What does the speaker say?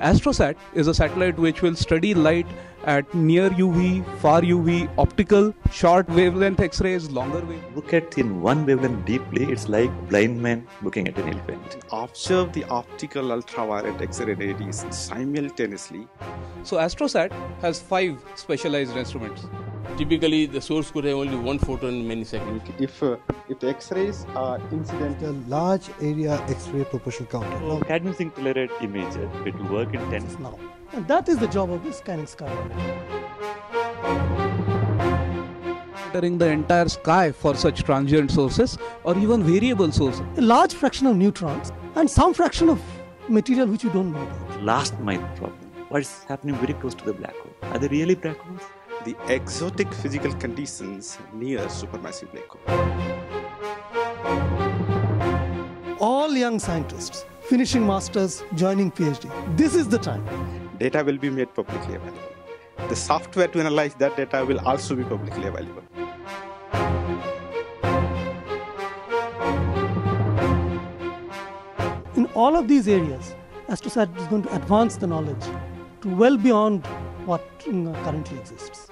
AstroSat is a satellite which will study light at near UV, far UV, optical, short wavelength X rays, longer wave. Look at in one wavelength deeply, it's like blind man looking at an elephant. Observe the optical ultraviolet X-ray rays simultaneously. So AstroSat has five specialized instruments. Typically, the source could have only one photon in many seconds. If uh, if the X-rays are incident, a large area X-ray proportional counter. So cadmium zinc telluride imager, it will work in 10 now. And that is the job of the scanning sky. Monitoring the entire sky for such transient sources or even variable sources. A large fraction of neutrons and some fraction of material which you don't know about. Last mile problem. What is happening very close to the black hole? Are they really black holes? The exotic physical conditions near supermassive black hole. All young scientists finishing masters, joining PhD. This is the time. Data will be made publicly available. The software to analyze that data will also be publicly available. In all of these areas, AstroSat is going to advance the knowledge to well beyond what currently exists.